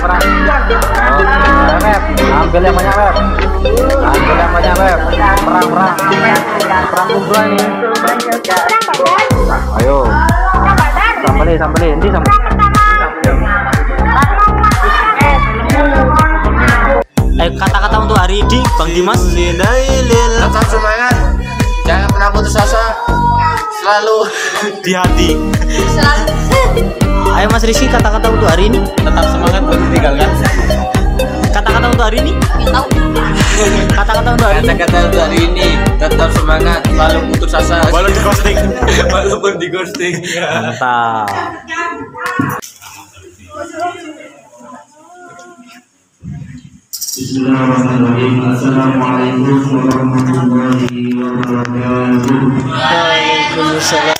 Perang. Ambil yang banyak web. Ambil yang banyak web. Perang perang. Perang kumpulan ini. Ayo. Sambali, sambali, ini sambali. Eh kata-kata untuk hari ini Bang Dimas Tetap semangat. Jangan pernah putus asa. Selalu di hati. Ayo Mas Rizky kata-kata untuk hari ini. tetap semangat untuk ditinggalkan. Kata-kata untuk hari ini. Kata-kata untuk hari ini. Kata-kata untuk hari ini tetap semangat. Selalu putus asa. Walau di ghosting. Walaupun di ghosting. Mantap. Bismillahirrahmanirrahim. Assalamualaikum warahmatullahi wabarakatuh. Waalaikumsalam.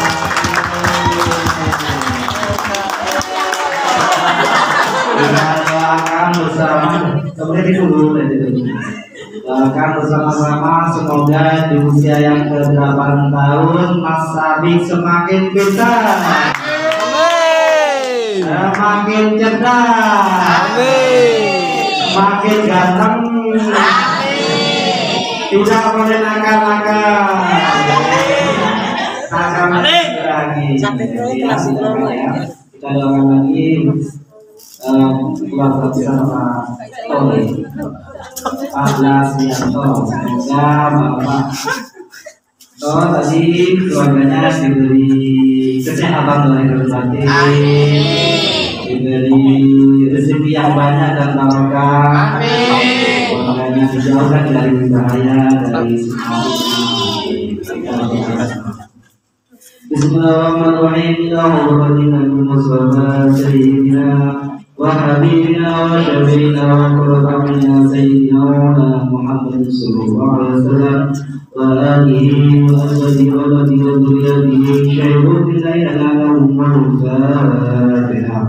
Kemudian ditunggu Doakan bersama-sama Semoga di usia yang ke-8 tahun Mas Sabik semakin pintar. Semakin cerdas. Semakin ganteng. Tidak boleh nakal-nakal. Nakal lagi Sampai lama ya. Kita doakan lagi. eh, keluarga Bapak Oh tadi keluarganya diberi kesehatan batin diberi rezeki yang banyak dan barokah keluarganya dijauhkan dari bahaya dari semua Bismillahirrahmanirrahim Allahumma salli sayyidina wa وحبيبنا وشفينا وقربنا سيدنا ومولانا محمد صلى الله عليه وسلم وآله وأسده ولده وذريته شيخ إلينا لهم الفاتحة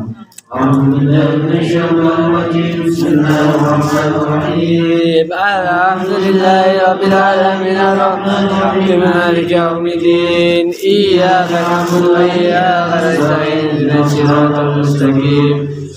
أعوذ بالله من الشيطان الرجيم. بسم الله الرحمن الرحيم. الحمد لله رب العالمين. الرحمن الرحيم. مالك يوم الدين. إياك نعبد وإياك نستعين. اهدنا الصراط المستقيم.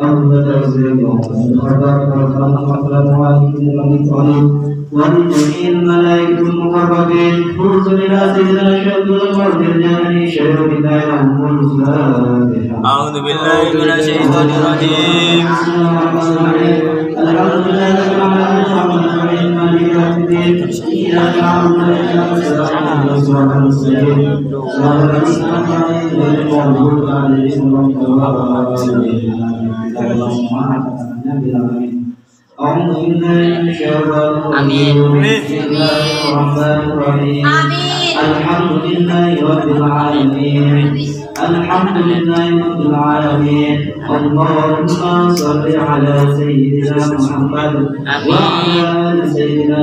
أبو بكر الصديق والخبر والخلق عليكم من طريق ولجميع الملائكة المقربين فوز إلى سيدنا شهد القرب الجاني شهد الله عنه الفاتحة أعوذ بالله من الشيطان الرجيم الحمد لله رب العالمين الرحمن الرحيم مالك يوم الدين إياك نعبد وإياك نستعين صراط المستقيم صراط الذين أنعمت عليهم غير المغضوب عليهم ولا الضالين اللهم أعطنا بالآمين أعوذ بالله من الشيطان الرجيم بسم الله الرحمن الرحيم الحمد لله رب العالمين الحمد لله رب العالمين اللهم صل على سيدنا محمد وعلى ال سيدنا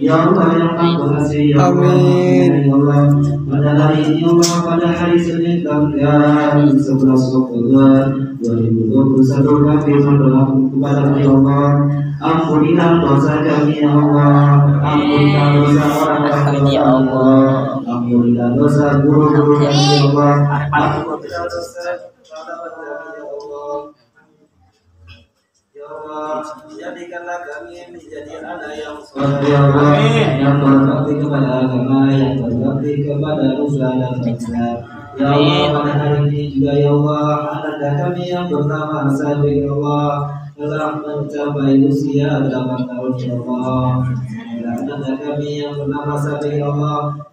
Ya Allah yang maha pengasih Ya Allah Ya Allah. Pada hari ini Allah pada hari Senin tanggal 11 Oktober 2021 kami berdoa kepada Ya Allah. Ampunilah dosa kami Ya Allah. Ampunilah dosa orang-orang kami Ya Allah. Ampunilah dosa guru-guru kami Ya Allah. Ampunilah dosa jadikanlah kami menjadi anak yang soleh. Ya Allah yang berbakti kepada agama yang berbakti kepada dan bangsa Ya Allah pada hari ini juga ya Allah anak kami yang bernama Sabri ya Allah telah mencapai usia 8 tahun ya Allah? Dan anak kami yang bernama Sabri ya Allah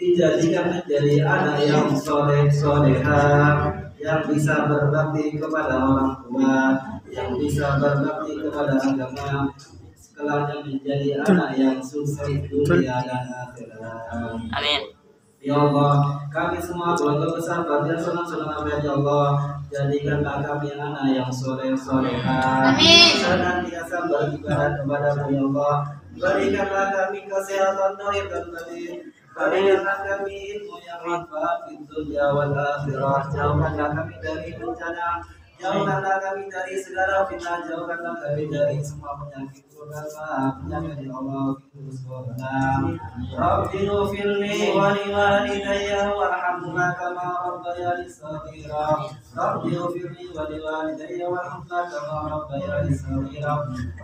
dijadikan menjadi anak yang soleh soleha yang bisa berbakti kepada orang tua yang bisa berbakti kepada agama sekelanya menjadi anak yang sukses dunia dan akhirat Amin. Ya Allah, kami semua keluarga besar Fadil senang senang amin ya Allah. Jadikanlah kami anak yang soleh soleha. Amin. Senantiasa beribadah kepada ya Allah. Berikanlah kami kesehatan dohir dan batin. Berilah kami ilmu yang manfaat di dunia wal akhirah. Jauhkanlah kami dari bencana. Jauhkanlah kami dari segala fitnah. Jauhkanlah kami dari semua penyakit. Jauhkanlah ya Allah. Rabbi ufirli wa liwalidayya warhamna kama daya saghira. Rabbi ufirli wa liwalidayya warhamna kama rabbayani saghira.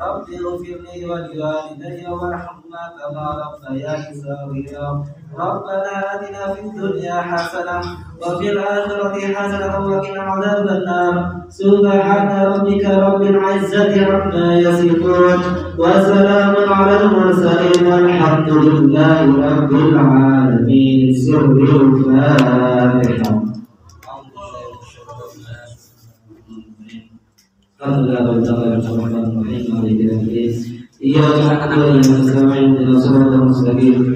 Rabbi ufirli wa liwalidayya warhamna kama rabbayani saghira. ربنا آتنا في الدنيا حسنة وفي الآخرة حسنة وقنا عذاب النار. سبحان ربك رب العزة عما يصفون وسلام على المرسلين والحمد لله رب العالمين. سر الفاتحة. الحمد يا رب العالمين يا رب مالك يوم الدين إياك يا رب نستعين اهدنا الصراط المستقيم.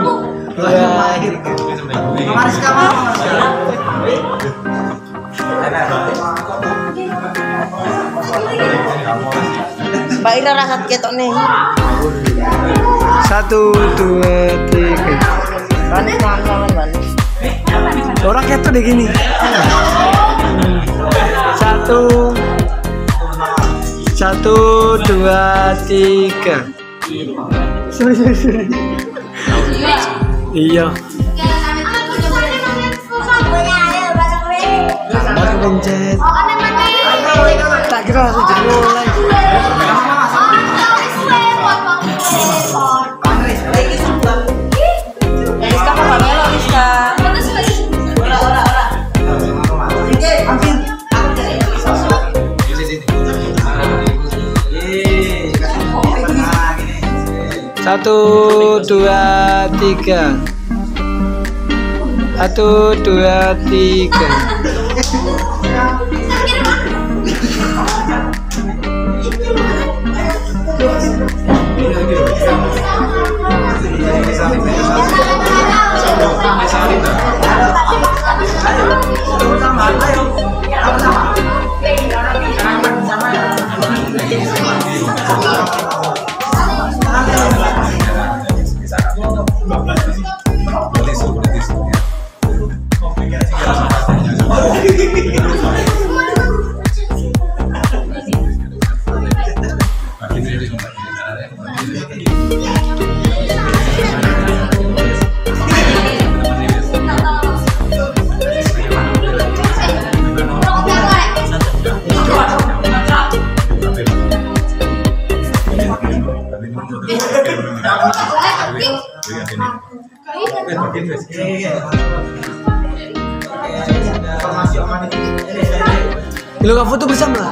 Satu dua tiga. Mbak Ira rasa ketok nih. Satu, dua, tiga. Manis manis manis. Orang tuh deh gini. Satu, satu, dua, tiga. Sorry, sorry, sorry. Pencet. Tak kira langsung jadi mulai. Satu, dua, tiga. Satu, dua, tiga. Lu gak foto bersama? Ayo,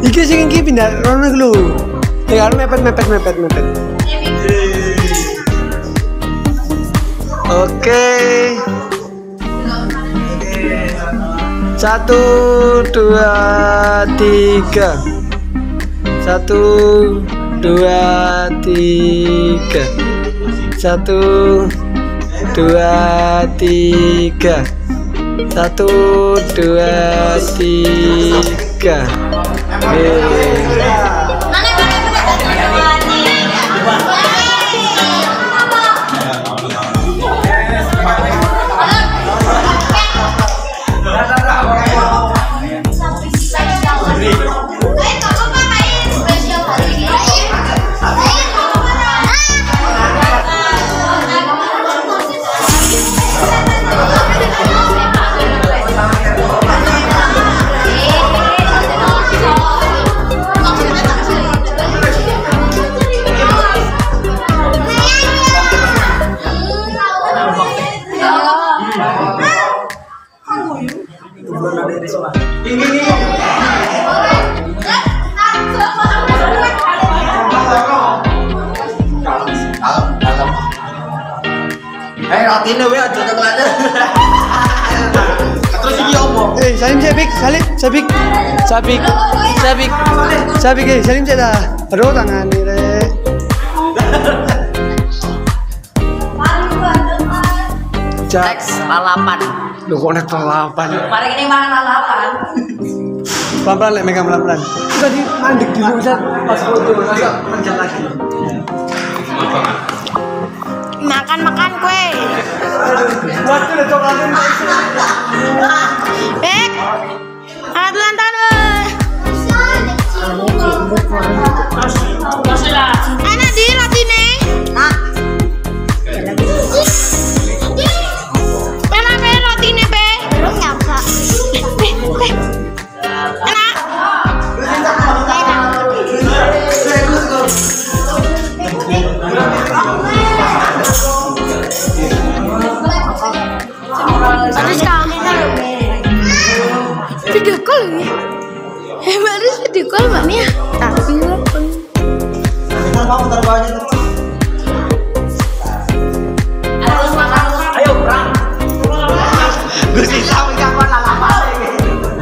Iki sing iki pindah rono iku lho. Ya mepet mepet mepet mepet. Oke. Satu, dua, tiga. Satu, dua, tiga. Satu, dua, tiga. Satu, dua, tiga. Yeay. Sabik, sabik, sabik, eh, salim saya Aduh, tangan nih, re. Cak, lalapan. lu konek lalapan. Mari ini makan lalapan. Pelan pelan lek megang pelan pelan. Tadi mandek dulu Ustaz. Pas foto masa manjat lagi. Makan makan kue. Waktu udah coklatin. video call mana ya? Tapi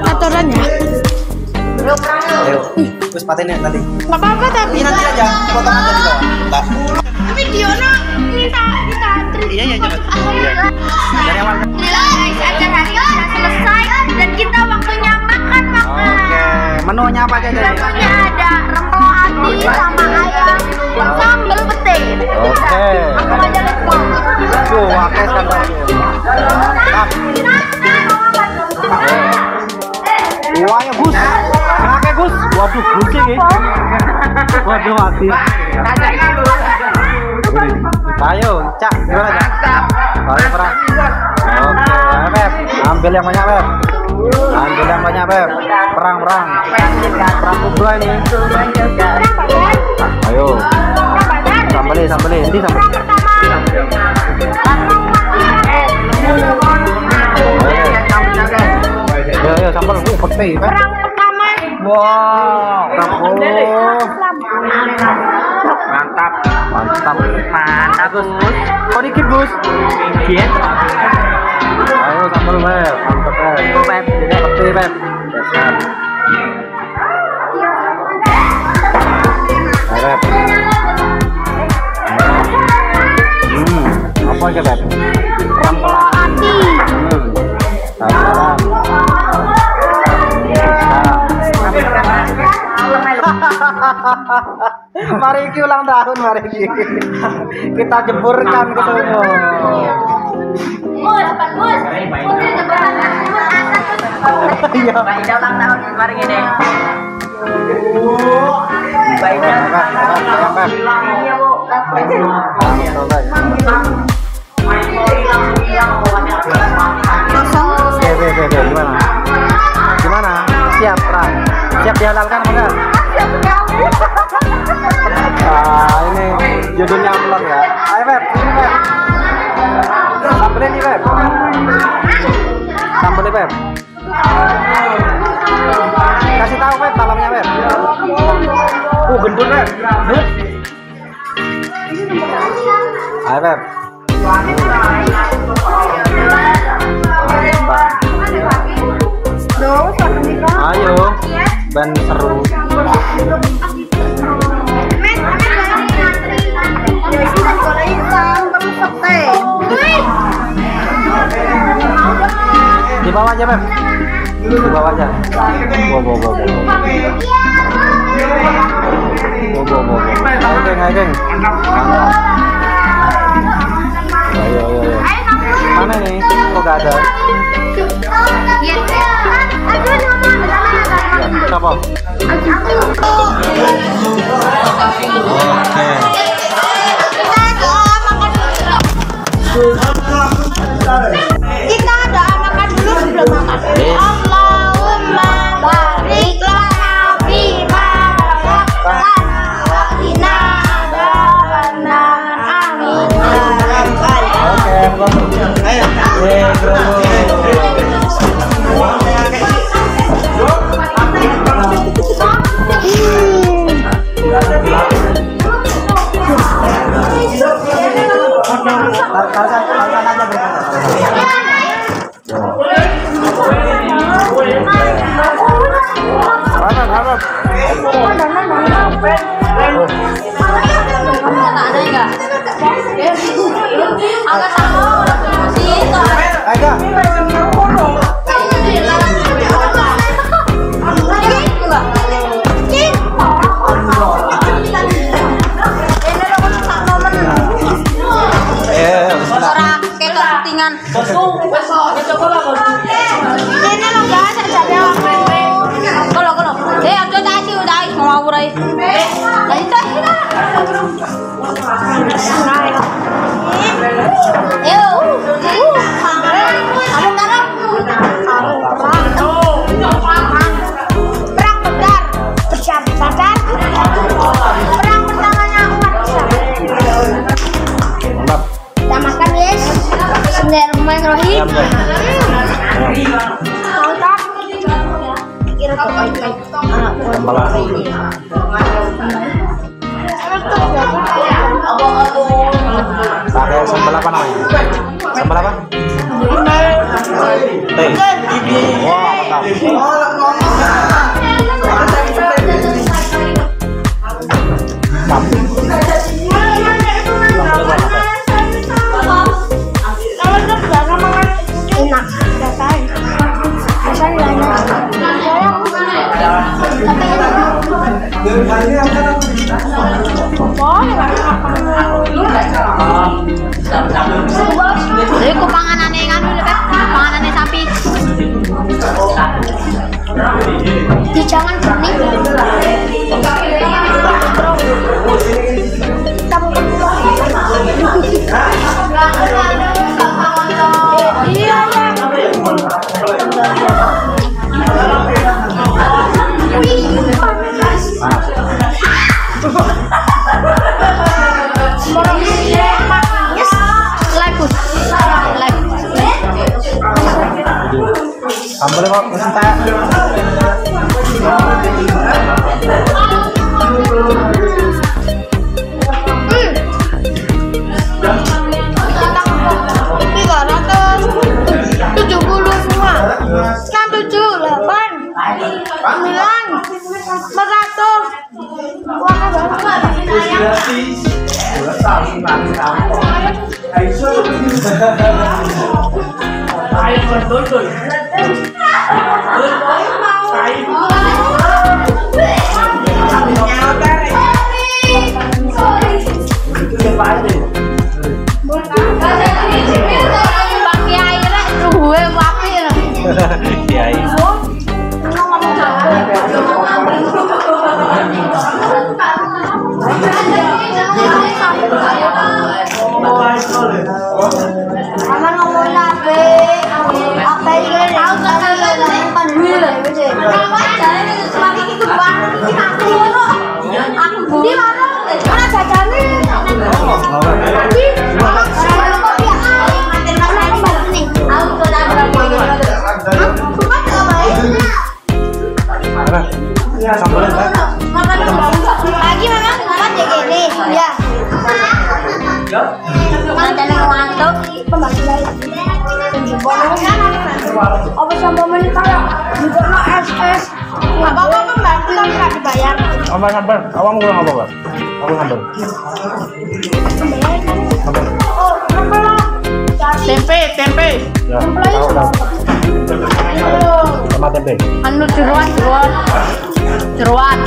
aturannya Ayo, terus patennya nanti. nggak apa-apa tapi Ini nanti aja, potong aja di bawah. Enggak. minta minta Iya, iya, coba. Iya. Dari awal. guys acara ini sudah selesai dan kita Oke, menunya apa aja jadi? menunya ada rempel hati sama ayam sambal pete Oke. langsung aja go Tuh, pakai sambal. Wah ya Gus. Pakai Gus. Waduh, gunting ya. Waduh, mati. Ayo, Cak, gimana Cak? Ayo, perang. Oke, Beb. Ambil yang banyak, Beb. Ambil yang banyak, Beb. Perang, perang. Perang kubra ini. Ayo. Sambeli, sambeli. Ini sambeli. Ayo, ayo, sambal. Uh, peti, Beb. Wow, bravo. Mantap. Mantap. Mantap, Gus. Kok dikit, Gus? Dikit. Ayo sambal. Mantap, Beb. Beb. Peti. Dasar. Hmm, apa aja, hati Hmm. Mari Ki ulang tahun mari Ki. Kita jeburkan ke semua. Mus mus putri kebetulan Iya. Baida ulang tahun kemarin ini Baiknya. Iya, Bu. Oke, oke, oke, oke. Gimana? Gimana? Siap, Ran? Siap dihalalkan apa enggak? Ah, ini judulnya ya. Ayo, Beb. Sini, Beb. Sambelin nih, Beb. Kasih tahu, Beb, dalamnya, Beb. Uh, gendut, Beb. Ayo, Beb. Ayo, ban seru. Di bawah aja, Beb. Di bawah aja. Wow, wow, wow, wow. Wow, wow, wow, wow. Ayo, ayo. Ayo. Mana nih? Kok gak ada? Siapa? Oke. Kita Allahumma barik lana bima razaqtana ya Yeay, malah pakai sambal apa namanya? Sambal apa? Teh. Kan. Di jangan bening. volleyball của chúng ta Cam tôi chưa là ban Milan Mazato Qua các bạn Ủa sao đi mà đi nào Thấy chưa Ai mà tối cười sabar sabar. Awam gue nggak apa-apa. Aku sabar. Tempe tempe. Ya tahu tahu. Sama tempe. Anu jeruan jeruan. Jeruan.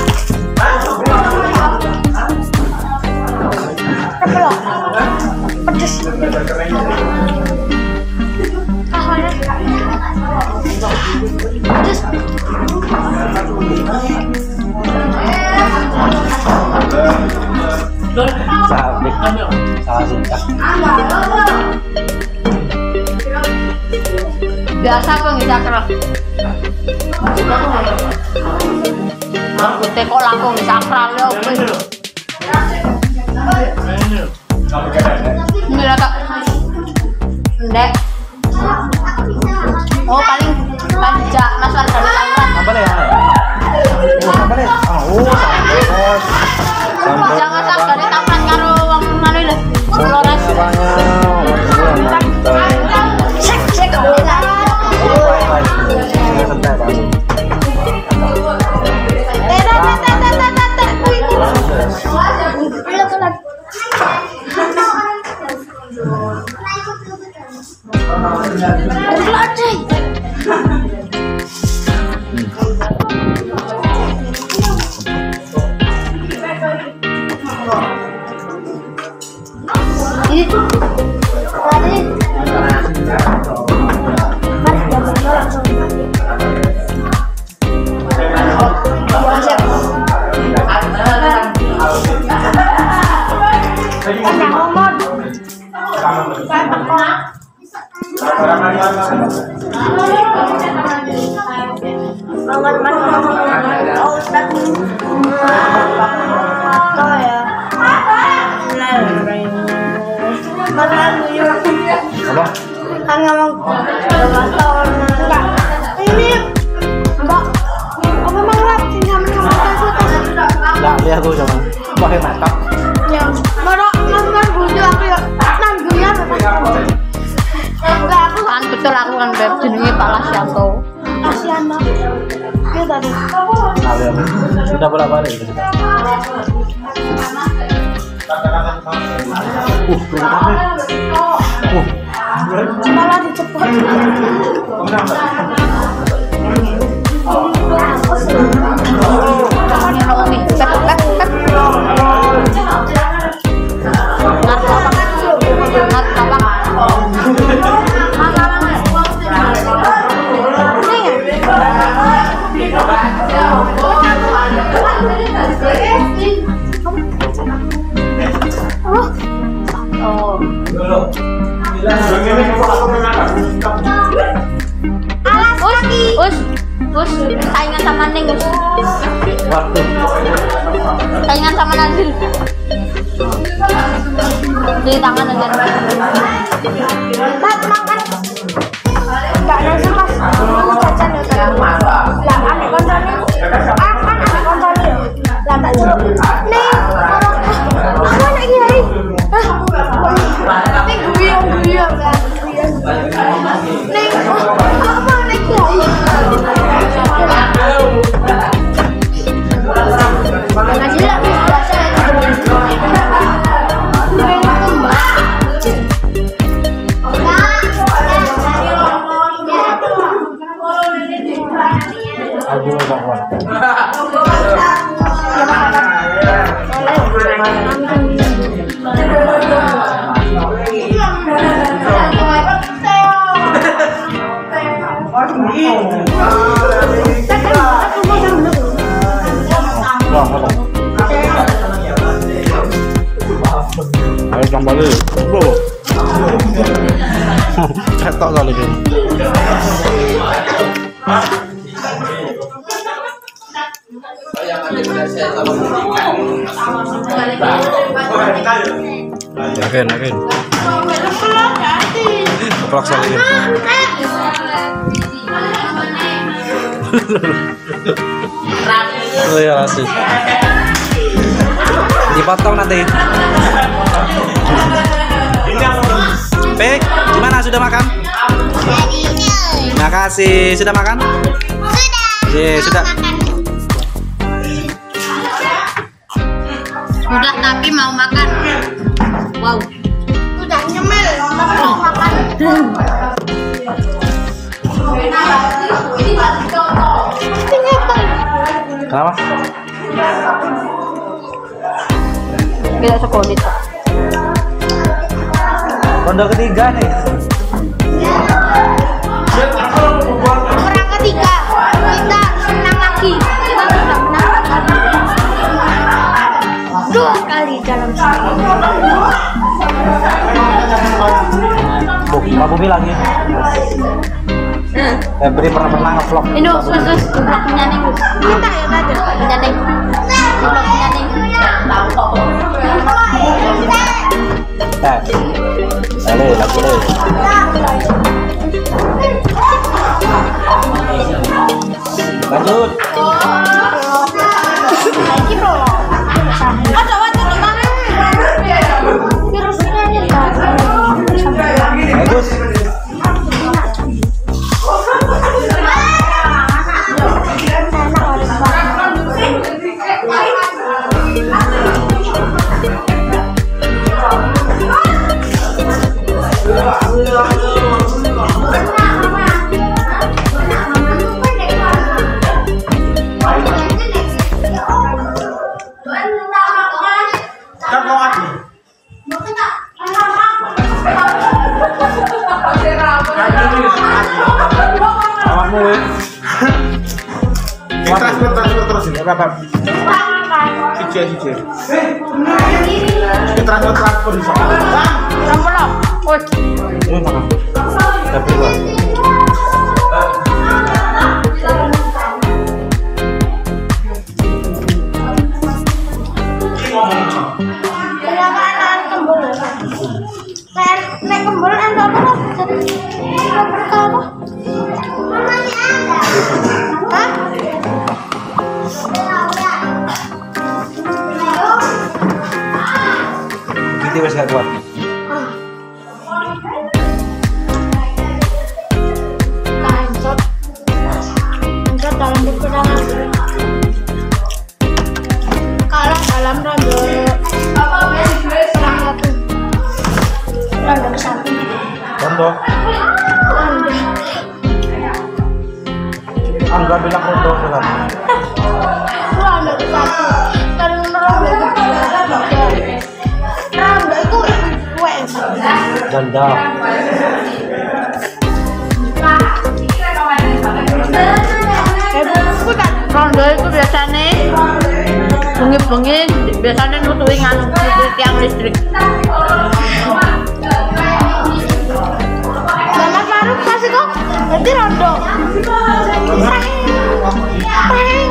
Udah. Dia tadi. Sudah bolak-balik. Uh, berapa Uh, Ini lo sama Neng, waktu. Saingan sama Nazil. Di tangan aja. Mat, makan. Enggak nasi mas. Caca nih kan. Lah, ane kontone. Ah, kan ane kontone. Lah, tak jero. Yakin, yakin. Keplak sekali. Oh iya. Dipotong nanti. Pek, gimana sudah makan? Makasih, sudah makan? Sudah. Iya, sudah. Sudah tapi mau makan. Wow. Nyemil, tapi mau makan. Kenapa? Kita sekolah Ronde ketiga nih. Pak Bumi lagi. Febri pernah pernah ngevlog. Ini us us us vlog menyanyi us. Kita ya tadi. Menyanyi. Vlog menyanyi. Eh, Lele, lagi le. Lanjut. Lagi bro. Transfer transfer terus ini. Apa apa? Siji siji. Ini transfer transfer di sana. Campur lo. Us. Ini Jaguar. Ganda. Aku tak rondo itu biasanya bengi-bengi biasanya nutuin nganu tiang listrik. Mama Faruk kasih kok. Berarti rondo. Ambil. Oh,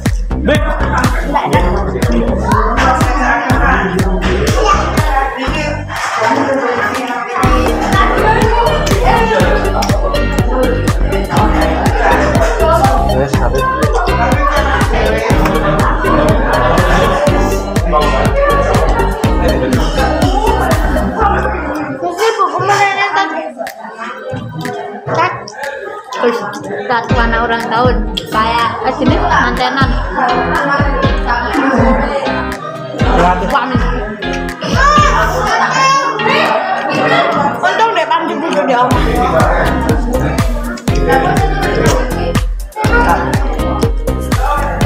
tatuan orang tahun kayak eh, sini mantenan. Untung deh panji buku dia om.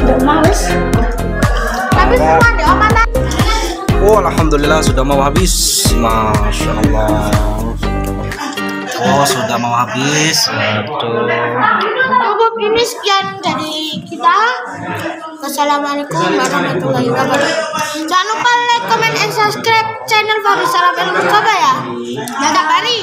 Udah males. Tapi semua mana? Oh, alhamdulillah sudah mau habis. Masya Allah. Oh, sudah mau habis. Sekian dari kita. Wassalamualaikum warahmatullahi wabarakatuh. Jangan lupa like, comment, and subscribe channel Faris Salam Ilmu ya. Dadah, Bari.